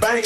Bang.